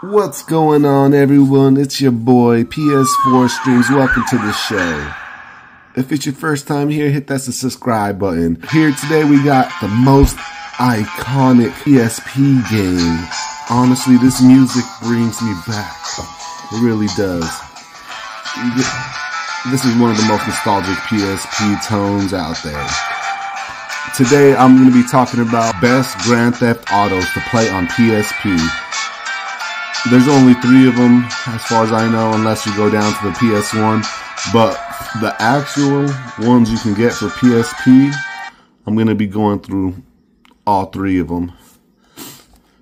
What's going on, everyone? It's your boy PS4 Streams. Welcome to the show. If it's your first time here, hit that subscribe button. Here today, we got the most iconic PSP game. Honestly, this music brings me back. It really does. This is one of the most nostalgic PSP tones out there. Today, I'm going to be talking about best Grand Theft Autos to play on PSP. There's only three of them, as far as I know, unless you go down to the PS1. But the actual ones you can get for PSP, I'm going to be going through all three of them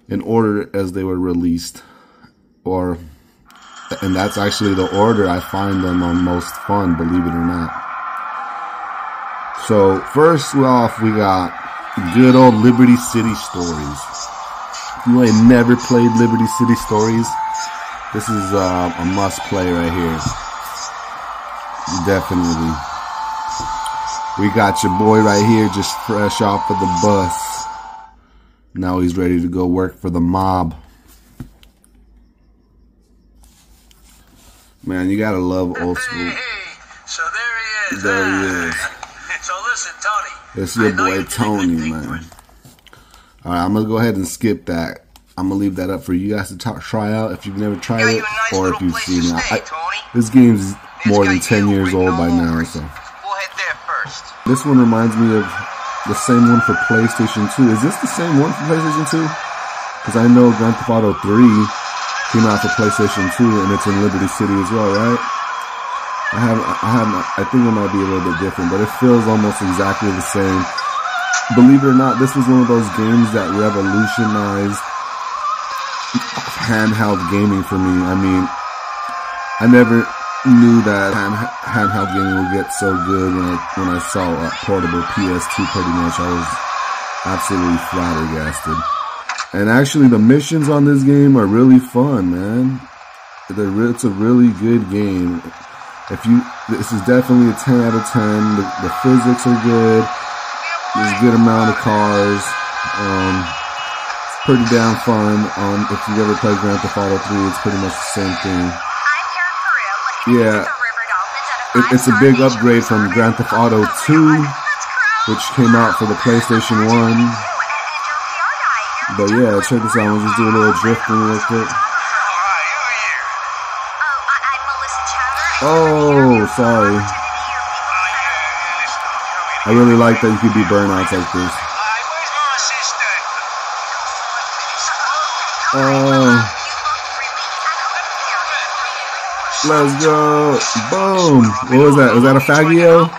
in order as they were released. Or, and that's actually the order I find them on most fun, believe it or not. So, first off, we got good old Liberty City Stories you ain't never played Liberty City Stories, this is uh, a must play right here. Definitely. We got your boy right here just fresh off of the bus. Now he's ready to go work for the mob. Man, you gotta love old school. So there he is. There he is. so listen, Tony. It's your boy Tony, man. All right, I'm gonna go ahead and skip that. I'm gonna leave that up for you guys to talk, try out if you've never tried it nice or if you've seen it. Stay, I, this game's more than 10 years old by now, so. We'll head there first. This one reminds me of the same one for PlayStation 2. Is this the same one for PlayStation 2? Because I know Grand Theft Auto 3 came out for PlayStation 2 and it's in Liberty City as well, right? I have, I have, I think it might be a little bit different, but it feels almost exactly the same believe it or not, this was one of those games that revolutionized handheld gaming for me. I mean, I never knew that hand, handheld gaming would get so good when I when I saw a portable PS2. Pretty much, I was absolutely flabbergasted. And actually, the missions on this game are really fun, man. It's a really good game. If you, this is definitely a 10 out of 10. The, the physics are good. There's a good amount of cars. Um, pretty damn fun. Um, if you ever played Grand Theft Auto 3, it's pretty much the same thing. Yeah, it, it's a big upgrade from Grand Theft Auto 2, which came out for the PlayStation 1. But yeah, check this out. We'll just do a little drifting real quick. Oh, sorry. I really like that you could do burnouts like this. Oh. Let's go. Boom. What was that? Was that a Faggio?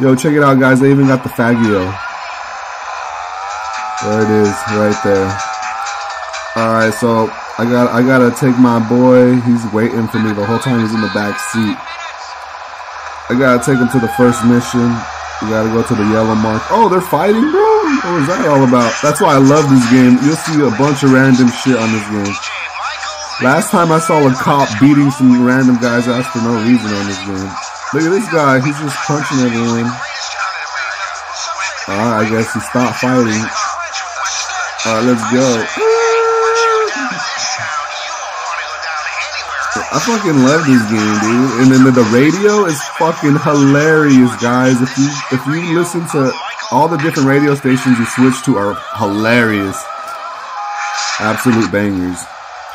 Yo, check it out, guys. They even got the Faggio. There it is, right there. Alright, so I got I gotta take my boy. He's waiting for me the whole time he's in the back seat. I gotta take him to the first mission. You gotta go to the yellow mark. Oh, they're fighting, bro? What is that all about? That's why I love this game. You'll see a bunch of random shit on this game. Last time I saw a cop beating some random guys ass for no reason on this game. Look at this guy. He's just punching everyone. Alright, I guess he stopped fighting. Alright, let's go. I fucking love this game, dude. And then the, the radio is fucking hilarious, guys. If you if you listen to all the different radio stations you switch to are hilarious. Absolute bangers.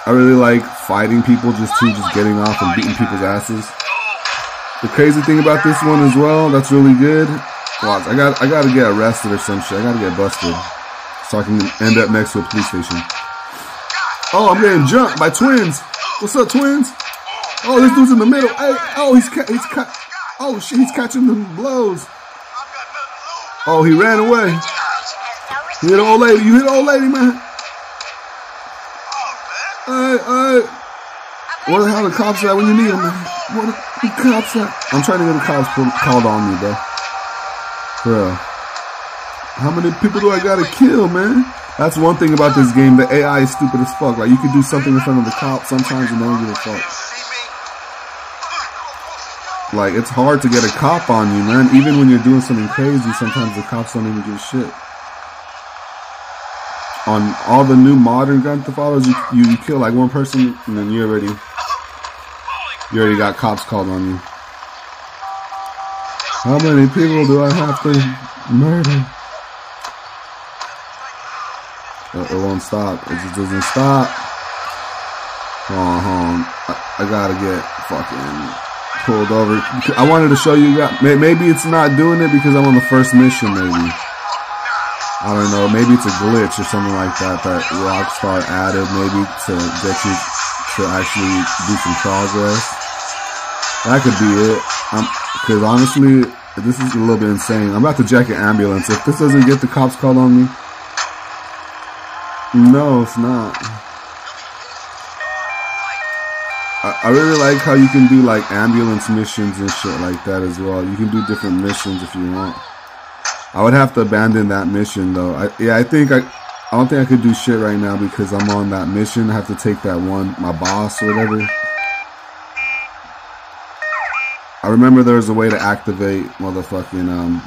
I really like fighting people just to just getting off and beating people's asses. The crazy thing about this one as well, that's really good. Watch, I got I gotta get arrested or some shit. I gotta get busted. So I can end up next to a police station. Oh, I'm getting jumped by twins. What's up, twins? Oh, this dude's in the middle. Hey, oh, he's ca- he's ca- oh shit, he's catching the blows. Oh, he ran away. You hit an old lady. You hit an old lady, man. Hey, hey. Where the hell the cops at when you need them, man? Where the, cops at? I'm trying to get the cops called on me, bro. Bro. How many people do I gotta kill, man? That's one thing about this game. The AI is stupid as fuck. Like, you can do something in front of the cops sometimes and they don't give a fuck. Like, it's hard to get a cop on you, man. Even when you're doing something crazy, sometimes the cops don't even give shit. on all the new modern Grand Theft Autos, you, you, kill like one person and then you already you already got cops called on you. How many people do I have to murder? It, it won't stop. It just doesn't stop. Hold on, on. I, I gotta get fucking pulled over. I wanted to show you guys. Maybe it's not doing it because I'm on the first mission. Maybe. I don't know. Maybe it's a glitch or something like that that Rockstar added. Maybe to get you to actually do some progress. That could be it. Because honestly, this is a little bit insane. I'm about to jack an ambulance. If this doesn't get the cops called on me, no, it's not. I, really like how you can do like ambulance missions and shit like that as well. You can do different missions if you want. I would have to abandon that mission though. I, yeah, I think I, I don't think I could do shit right now because I'm on that mission. I have to take that one, my boss or whatever. I remember there was a way to activate motherfucking um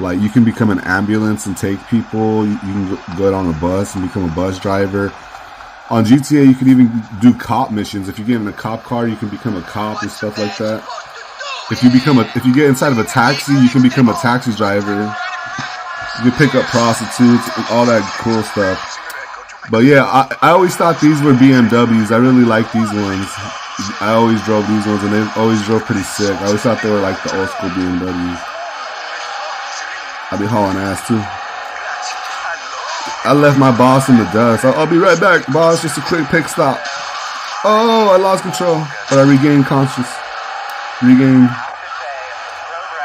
like you can become an ambulance and take people. You, you can go on a bus and become a bus driver. On GTA, you can even do cop missions. If you get in a cop car, you can become a cop and stuff like that. If you become a, if you get inside of a taxi, you can become a taxi driver. You can pick up prostitutes and all that cool stuff. But yeah, I, I always thought these were BMWs. I really like these ones. I always drove these ones and they always drove pretty sick. I always thought they were like the old school BMWs. I'd be hauling ass too. I left my boss in the dust. I'll, I'll be right back, boss. Just a quick pick stop. Oh, I lost control, but I regained conscious. Regained.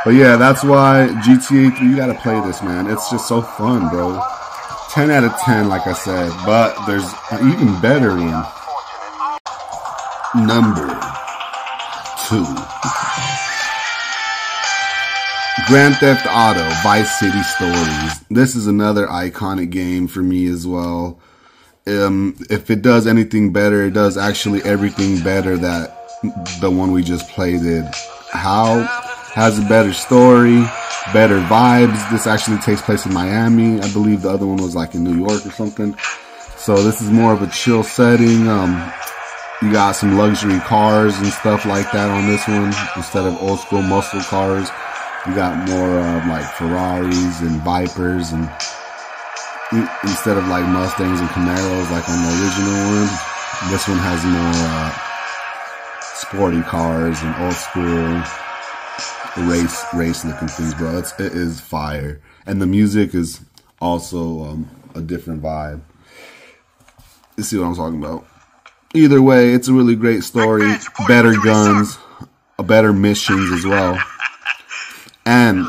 But yeah, that's why GTA 3, you gotta play this, man. It's just so fun, bro. 10 out of 10, like I said. But there's an even better one. Number two. Grand Theft Auto Vice City Stories. This is another iconic game for me as well. Um, if it does anything better, it does actually everything better that the one we just played did. How has a better story, better vibes. This actually takes place in Miami. I believe the other one was like in New York or something. So this is more of a chill setting. Um, you got some luxury cars and stuff like that on this one instead of old school muscle cars. You got more uh, like Ferraris and Vipers and instead of like Mustangs and Camaros like on the original one, this one has more uh, sporty cars and old school race race looking things, bro. It's it is fire, and the music is also um, a different vibe. You see what I'm talking about? Either way, it's a really great story. Better guns, a better missions as well. And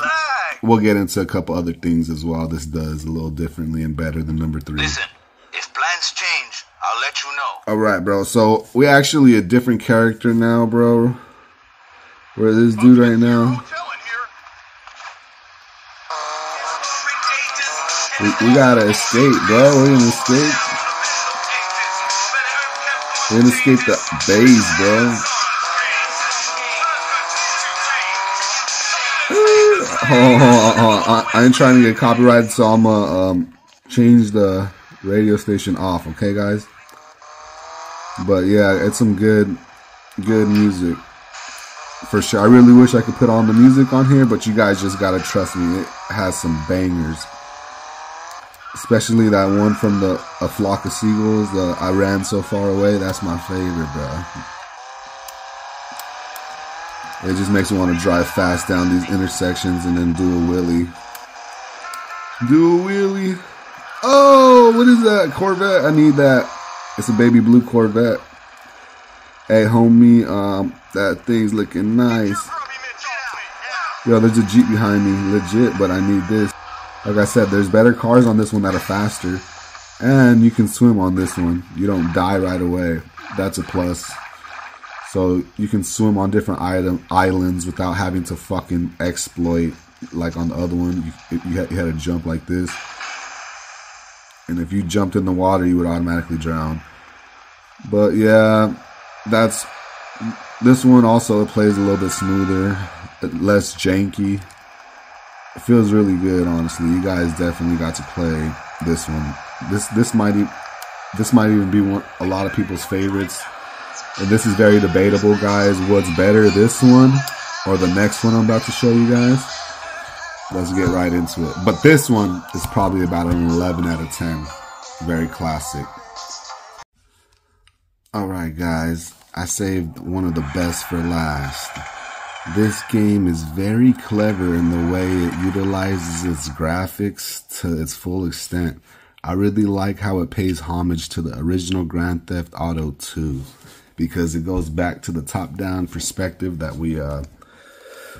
we'll get into a couple other things as well. This does a little differently and better than number three. Listen, if plans change, I'll let you know. All right, bro. So we're actually a different character now, bro. Where this dude right now? We, we gotta escape, bro. We're gonna escape. We're gonna escape the base, bro. Hold on, I ain't trying to get copyrighted, so I'm gonna um, change the radio station off, okay, guys? But yeah, it's some good, good music for sure. I really wish I could put on the music on here, but you guys just gotta trust me. It has some bangers, especially that one from the A Flock of Seagulls. The I ran so far away. That's my favorite, bro. It just makes me want to drive fast down these intersections and then do a wheelie. Do a wheelie. Oh, what is that? Corvette? I need that. It's a baby blue Corvette. Hey, homie, um, that thing's looking nice. Yo, there's a Jeep behind me, legit, but I need this. Like I said, there's better cars on this one that are faster. And you can swim on this one. You don't die right away. That's a plus. So you can swim on different item, islands without having to fucking exploit like on the other one. You, you, had, you had to jump like this. And if you jumped in the water, you would automatically drown. But yeah, that's this one also plays a little bit smoother, less janky. It feels really good, honestly. You guys definitely got to play this one. This this might this might even be one a lot of people's favorites. And this is very debatable, guys. What's better, this one or the next one I'm about to show you guys? Let's get right into it. But this one is probably about an 11 out of 10. Very classic. Alright, guys. I saved one of the best for last. This game is very clever in the way it utilizes its graphics to its full extent. I really like how it pays homage to the original Grand Theft Auto 2 because it goes back to the top-down perspective that we uh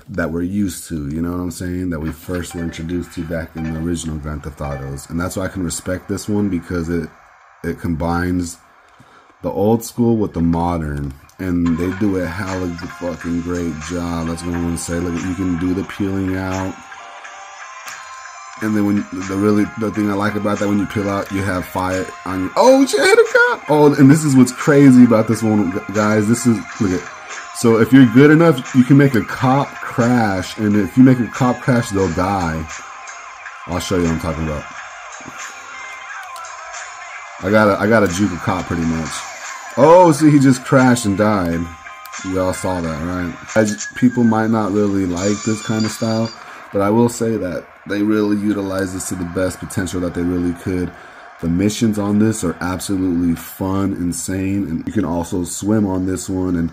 that we're used to, you know what I'm saying? That we first were introduced to back in the original Grand Theft Autos. And that's why I can respect this one because it it combines the old school with the modern. And they do a hell of a fucking great job. That's what I want to say. Look, you can do the peeling out. And then when the really the thing I like about that when you peel out, you have fire on your oh shit, hit a Oh, and this is what's crazy about this one, guys. This is look at so if you're good enough, you can make a cop crash, and if you make a cop crash, they'll die. I'll show you what I'm talking about. I got a I got a juke a cop pretty much. Oh, see, he just crashed and died. You all saw that, right? People might not really like this kind of style, but I will say that they really utilize this to the best potential that they really could. The missions on this are absolutely fun, insane, and you can also swim on this one. And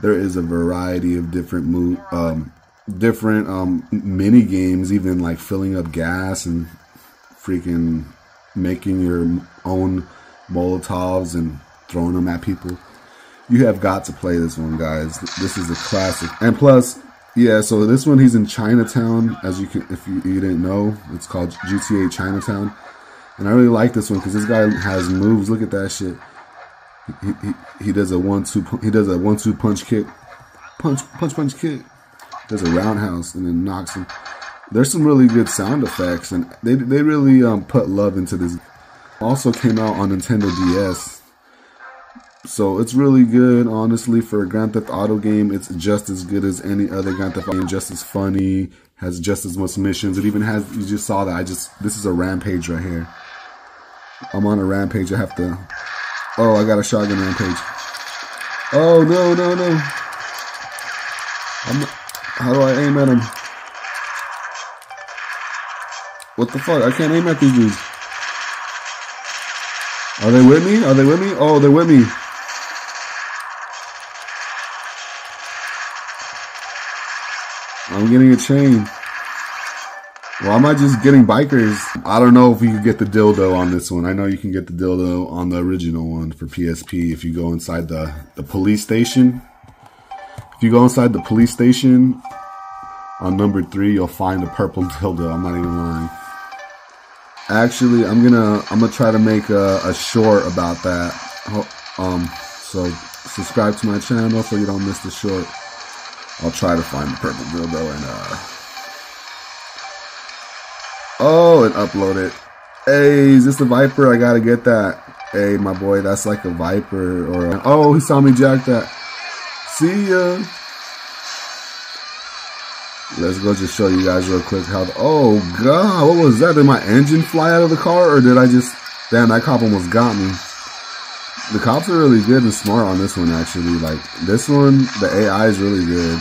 there is a variety of different move, um, different um, mini games, even like filling up gas and freaking making your own Molotovs and throwing them at people. You have got to play this one, guys. This is a classic. And plus, yeah, so this one he's in Chinatown, as you can, if you, you didn't know, it's called GTA Chinatown. And I really like this one because this guy has moves. Look at that shit. He, he, he does a one two he does a one two punch kick, punch punch punch kick. Does a roundhouse and then knocks him. There's some really good sound effects and they they really um, put love into this. Also came out on Nintendo DS. So it's really good, honestly, for a Grand Theft Auto game. It's just as good as any other Grand Theft Auto game, just as funny, has just as much missions. It even has, you just saw that. I just, this is a rampage right here. I'm on a rampage. I have to, oh, I got a shotgun rampage. Oh, no, no, no. I'm, how do I aim at him? What the fuck? I can't aim at these dudes. Are they with me? Are they with me? Oh, they're with me. I'm getting a chain. Well, am I just getting bikers? I don't know if you can get the dildo on this one. I know you can get the dildo on the original one for PSP if you go inside the, the police station. If you go inside the police station on number three, you'll find a purple dildo. I'm not even lying. Actually, I'm gonna I'm gonna try to make a, a short about that. Um, so subscribe to my channel so you don't miss the short. I'll try to find the purple dildo and uh oh and upload it. Hey, is this a Viper? I gotta get that. Hey, my boy, that's like a Viper or a, oh, he saw me jack that. See ya. Let's go just show you guys real quick how. The, oh god, what was that? Did my engine fly out of the car, or did I just? Damn, that cop almost got me. The cops are really good and smart on this one. Actually, like this one, the AI is really good.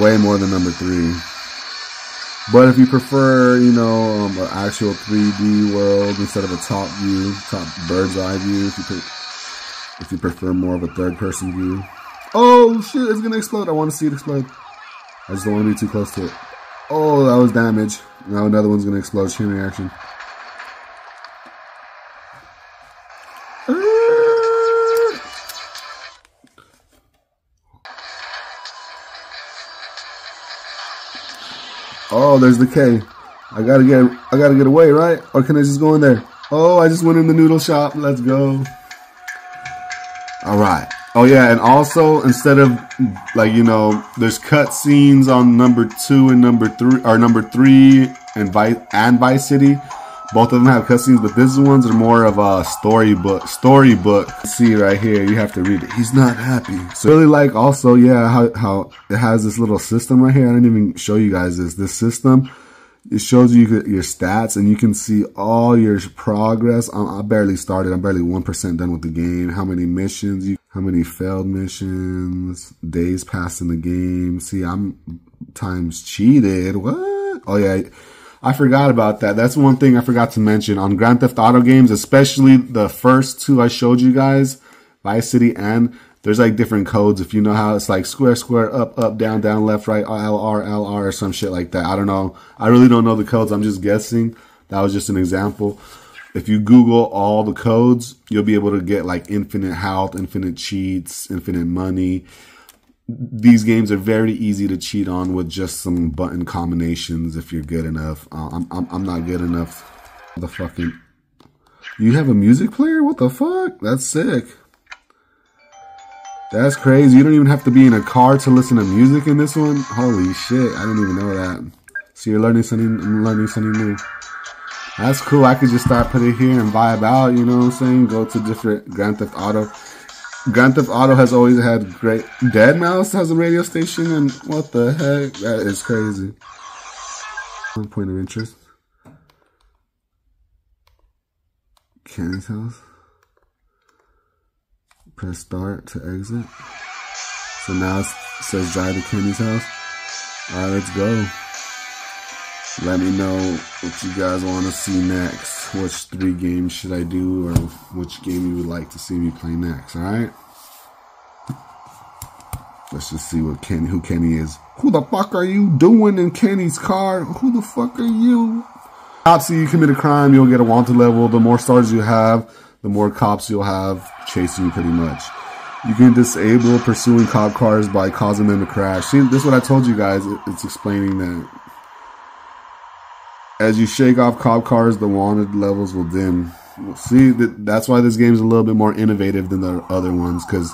Way more than number three. But if you prefer, you know, um, an actual 3D world instead of a top view, top bird's eye view, if you if you prefer more of a third person view. Oh shit, it's gonna explode. I want to see it explode. I just don't want to be too close to it. Oh, that was damage. Now another one's to explode. Chain reaction. Oh, there's the K. I gotta get, I gotta get away, right? Or can I just go in there? Oh, I just went in the noodle shop. Let's go. All right. Oh yeah, and also instead of like you know, there's cut scenes on number two and number three, or number three and Vice and Vice City. Both of them have cutscenes, but this ones are more of a storybook. Storybook. See right here, you have to read it. He's not happy. So really like also, yeah, how how it has this little system right here. I didn't even show you guys this. This system, it shows you your stats and you can see all your progress. I, I barely started. I'm barely 1% done with the game. How many missions, you, how many failed missions, days passed in the game. See, I'm times cheated. What? Oh yeah. I forgot about that. That's one thing I forgot to mention on Grand Theft Auto games, especially the first two I showed you guys, Vice City and there's like different codes. If you know how it's like square, square, up, up, down, down, left, right, LR, LR, or some shit like that. I don't know. I really don't know the codes. I'm just guessing. That was just an example. If you Google all the codes, you'll be able to get like infinite health, infinite cheats, infinite money. These games are very easy to cheat on with just some button combinations if you're good enough. Uh, I'm, I'm, I'm not good enough. The fucking. You have a music player? What the fuck? That's sick. That's crazy. You don't even have to be in a car to listen to music in this one. Holy shit. I didn't even know that. So you're learning something, I'm learning something new. That's cool. I could just start putting it here and vibe out, you know what I'm saying? Go to different Grand Theft Auto. Grand Theft Auto has always had great. Deadmau5 has a radio station, and what the heck? That is crazy. One point of interest. Kenny's house press start to exit. So now it says drive to Kenny's house. Alright, let's go. Let me know what you guys want to see next. Which three games should I do or which game you would like to see me play next, alright? Let's just see what Kenny, who Kenny is. Who the fuck are you doing in Kenny's car? Who the fuck are you? Cops you commit a crime, you'll get a wanted level. The more stars you have, the more cops you'll have chasing you pretty much. You can disable pursuing cop cars by causing them to crash. See, this is what I told you guys. It's explaining that as you shake off cop cars, the wanted levels will dim. See, that that's why this game is a little bit more innovative than the other ones because,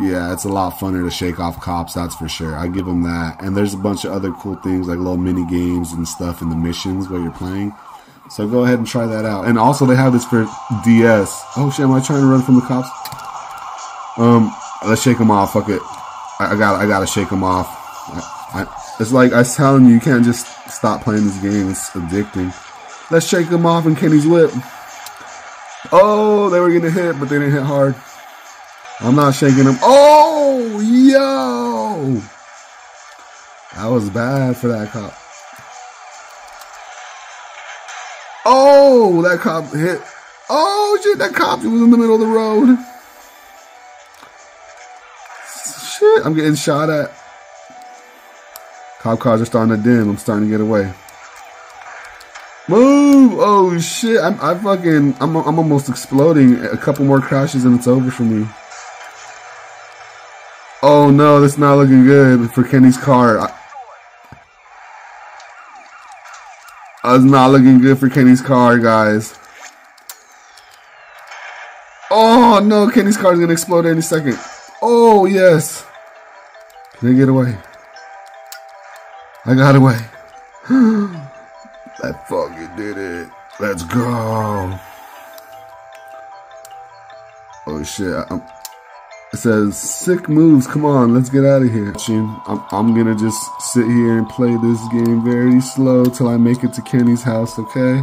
yeah, it's a lot funner to shake off cops. That's for sure. I give them that. And there's a bunch of other cool things like little mini games and stuff in the missions while you're playing. So go ahead and try that out. And also they have this for DS. Oh shit, am I trying to run from the cops? Um, let's shake them off. Fuck it. I, I got I gotta shake them off. I, it's like I was telling you, you can't just stop playing this game. It's addicting. Let's shake them off in Kenny's whip. Oh, they were gonna hit, but they didn't hit hard. I'm not shaking them. Oh, yo! That was bad for that cop. Oh, that cop hit. Oh, shit, that cop was in the middle of the road. Shit, I'm getting shot at. Cop cars are starting to dim. I'm starting to get away. Move! Oh shit! I'm I fucking I'm I'm almost exploding. A couple more crashes and it's over for me. Oh no, that's not looking good for Kenny's car. I, it's not looking good for Kenny's car, guys. Oh, no. Kenny's car is to explode any second. Oh, yes. Can I get away? I got away. that fucking did it. Let's go. Oh, shit. I'm, it says, sick moves. Come on, let's get out of here. I'm, I'm gonna just sit here and play this game very slow till I make it to Kenny's house, okay?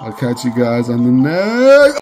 I'll catch you guys on the next.